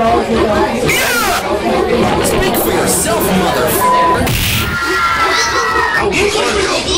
Yeah! Speak for yourself, motherfucker! Look at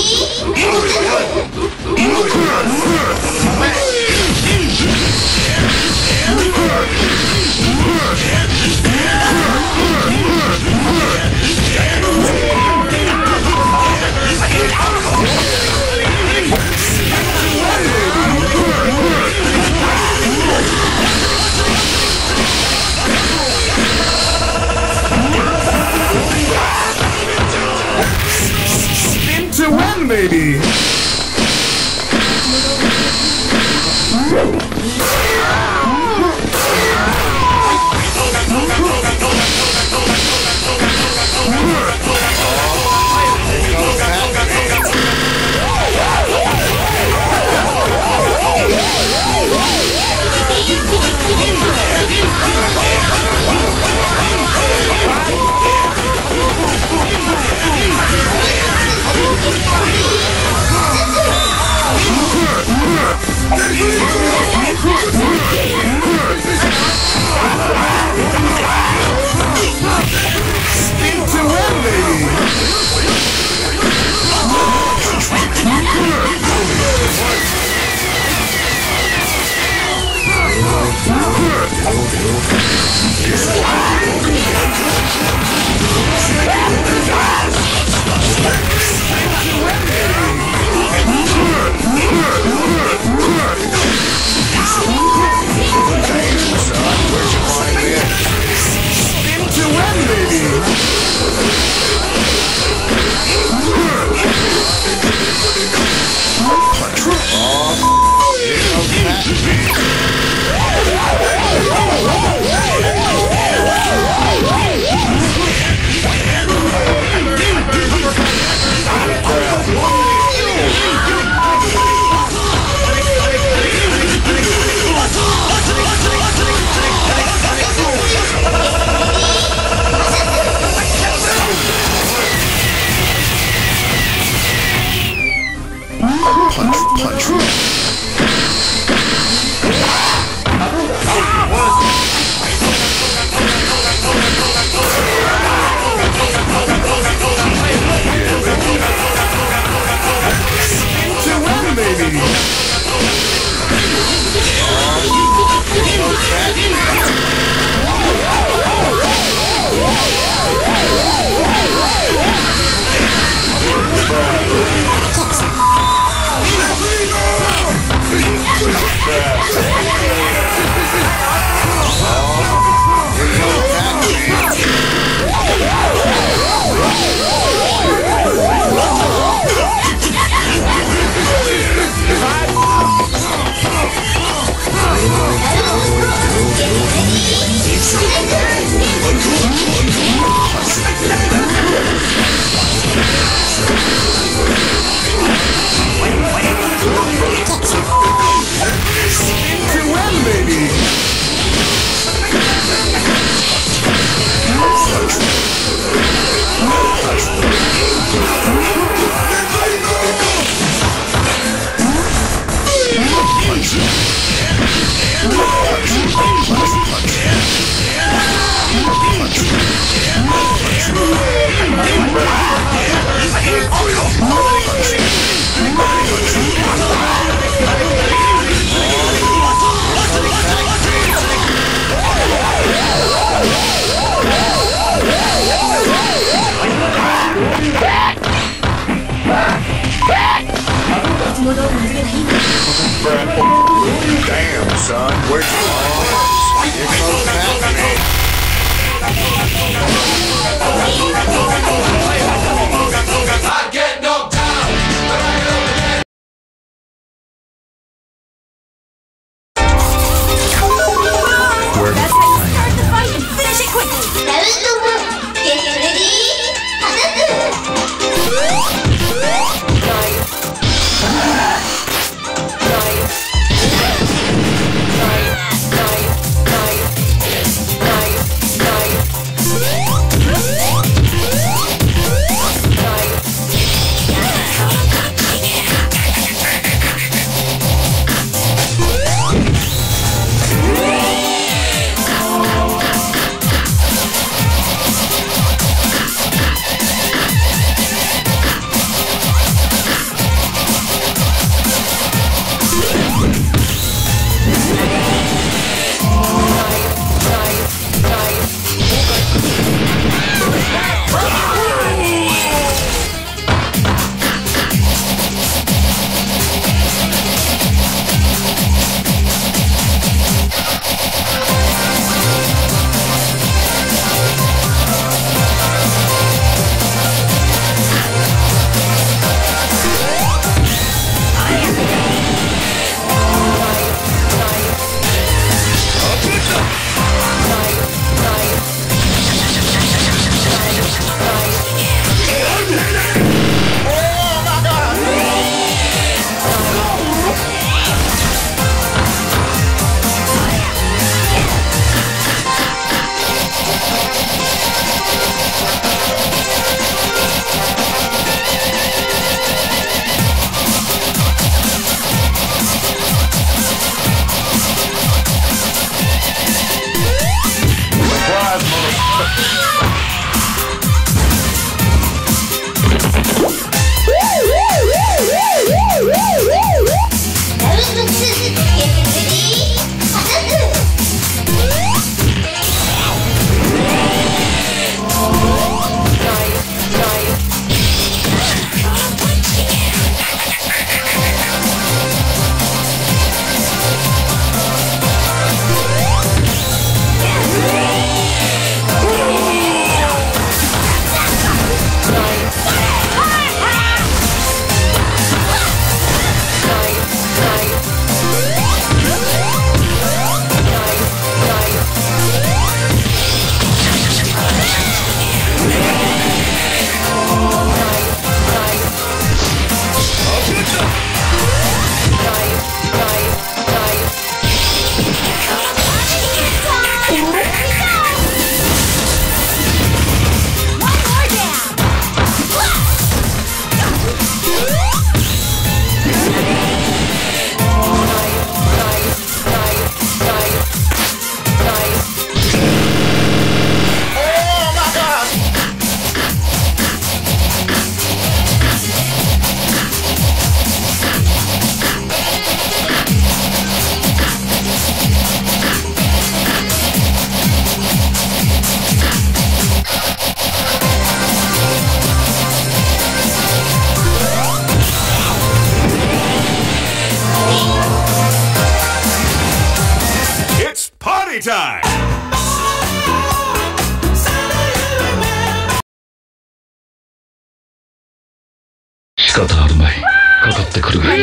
肩あるまいかかってくるがいい。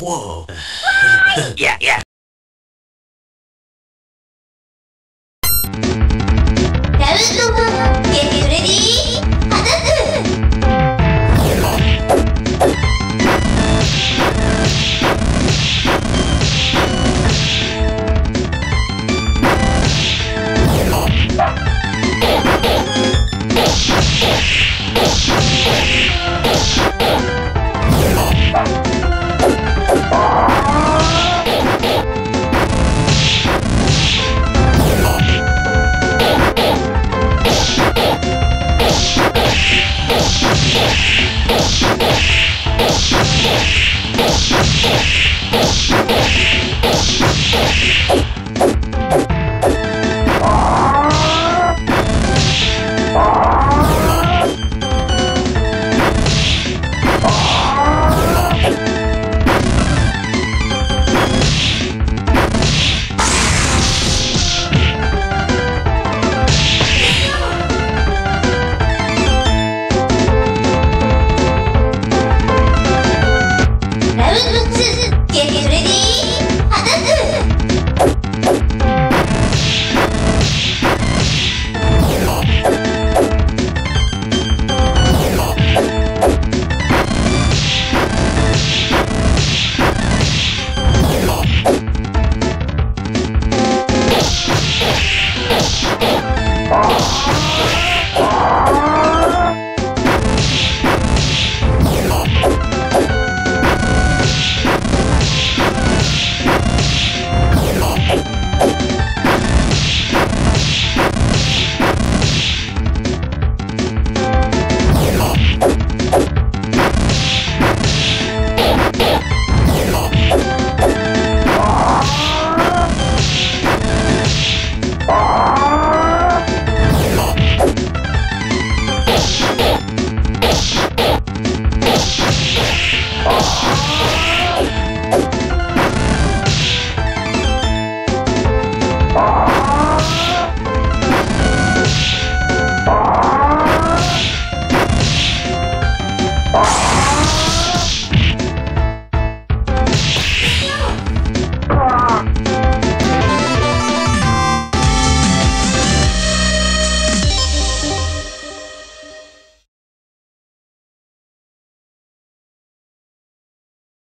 Whoa. yeah, yeah.